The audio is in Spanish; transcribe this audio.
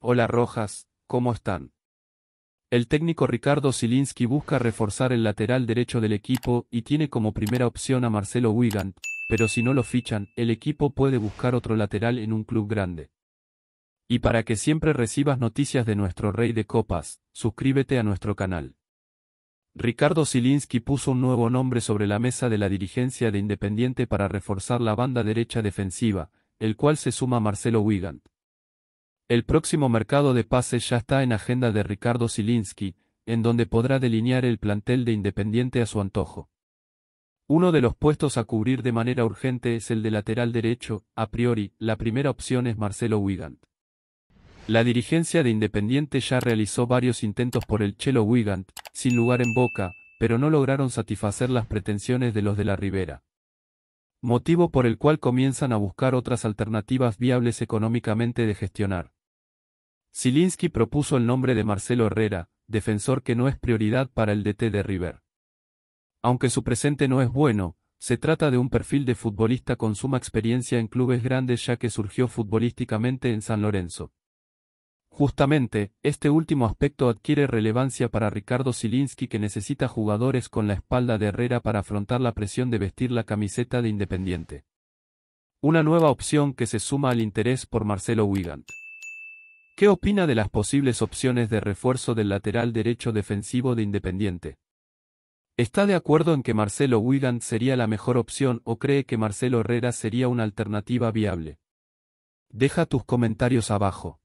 Hola Rojas, ¿cómo están? El técnico Ricardo Zielinski busca reforzar el lateral derecho del equipo y tiene como primera opción a Marcelo Wigand, pero si no lo fichan, el equipo puede buscar otro lateral en un club grande. Y para que siempre recibas noticias de nuestro rey de copas, suscríbete a nuestro canal. Ricardo Zielinski puso un nuevo nombre sobre la mesa de la dirigencia de Independiente para reforzar la banda derecha defensiva, el cual se suma Marcelo Wigand. El próximo mercado de pases ya está en agenda de Ricardo Zielinski, en donde podrá delinear el plantel de Independiente a su antojo. Uno de los puestos a cubrir de manera urgente es el de lateral derecho, a priori, la primera opción es Marcelo Wigand. La dirigencia de Independiente ya realizó varios intentos por el Chelo Wigand, sin lugar en boca, pero no lograron satisfacer las pretensiones de los de la Ribera. Motivo por el cual comienzan a buscar otras alternativas viables económicamente de gestionar. Zielinski propuso el nombre de Marcelo Herrera, defensor que no es prioridad para el DT de River. Aunque su presente no es bueno, se trata de un perfil de futbolista con suma experiencia en clubes grandes ya que surgió futbolísticamente en San Lorenzo. Justamente, este último aspecto adquiere relevancia para Ricardo Zielinski que necesita jugadores con la espalda de Herrera para afrontar la presión de vestir la camiseta de Independiente. Una nueva opción que se suma al interés por Marcelo Wigand. ¿Qué opina de las posibles opciones de refuerzo del lateral derecho defensivo de Independiente? ¿Está de acuerdo en que Marcelo Wigand sería la mejor opción o cree que Marcelo Herrera sería una alternativa viable? Deja tus comentarios abajo.